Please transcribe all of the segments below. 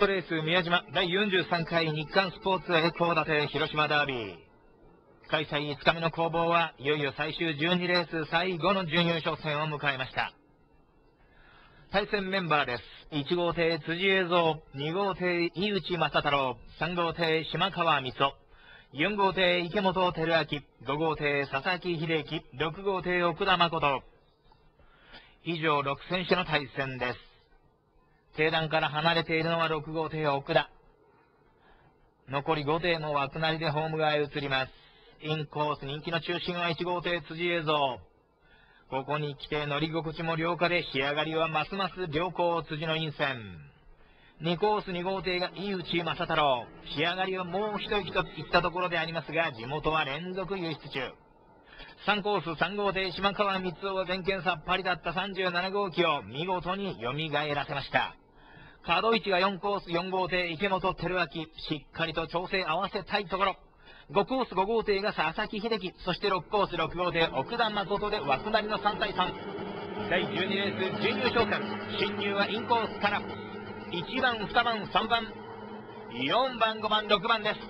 トレース宮島第43回日韓スポーツエコーダテ広島ダービー。開催5日目の攻防はいよいよ最終12レース最後の準優勝戦を迎えました。対戦メンバーです。1号艇辻映像、2号艇井内正太郎、3号艇島川光夫、4号艇池本照明、5号艇佐々木秀樹、6号艇奥田誠。以上6選手の対戦です。定段から離れているのは6号艇奥田。残り5艇も枠なりでホーム側へ移ります。インコース人気の中心は1号艇辻映像。ここに来て乗り心地も良好で仕上がりはますます良好辻の陰線。2コース2号艇が井内正太郎。仕上がりはもう一息といったところでありますが、地元は連続輸出中。3コース3号艇島川光夫は全県さっぱりだった37号機を見事に蘇らせました。角位置が4コース4号艇池本照明、しっかりと調整合わせたいところ。5コース5号艇が佐々木秀樹、そして6コース6号艇奥田誠で枠なりの3対3。第12レース準優勝戦、進入はインコースから。1番、2番、3番、4番、5番、6番です。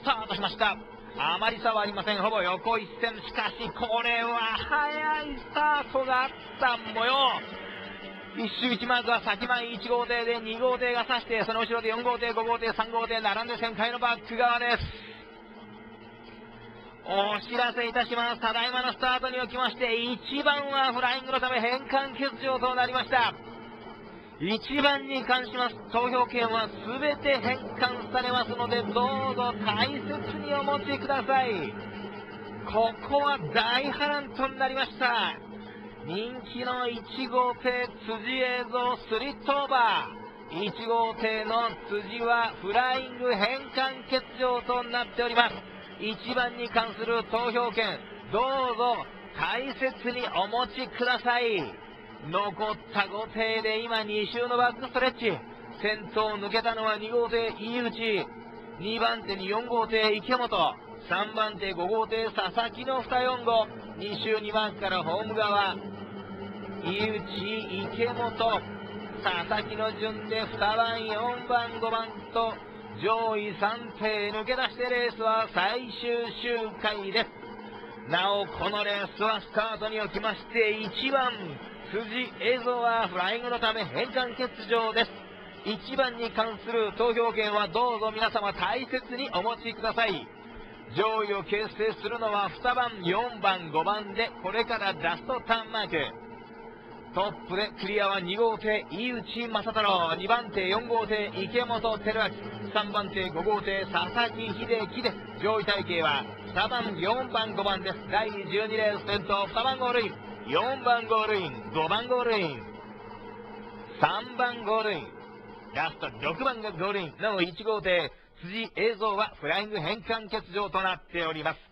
スタートしました。あまり差はありません。ほぼ横一線。しかし、これは早いスタートがあった模様。一周一マークは先前1号艇で2号艇が差して、その後ろで4号艇、5号艇、3号艇、並んで旋回のバック側です。お知らせいたします。ただいまのスタートにおきまして、1番はフライングのため変換欠場となりました。1番に関します投票権は全て返還されますので、どうぞ大切にお持ちください。ここは大波乱となりました。人気の1号艇辻映像スリットオーバー。1号艇の辻はフライング変換欠場となっております。1番に関する投票権どうぞ大切にお持ちください。残った5艇で今2周のバックストレッチ。先頭抜けたのは2号艇井内2番手に4号艇池本。3番手5号艇佐々木の2 4 5 2周2番からホーム側。井内、池本、佐々木の順で2番、4番、5番と上位3艇抜け出してレースは最終周回です。なお、このレースはスタートにおきまして1番、辻映像はフライングのため変換欠場です。1番に関する投票権はどうぞ皆様大切にお持ちください。上位を形成するのは2番、4番、5番でこれからラストターンマーク。トップでクリアは2号艇井内正太郎2番手4号艇池本照明3番手5号艇佐々木秀樹です。上位体系は2番4番5番です。第12レース先頭2番ゴールイン4番ゴールイン5番ゴールイン3番ゴールインラスト6番がゴールインなお1号艇辻映像はフライング変換欠場となっております。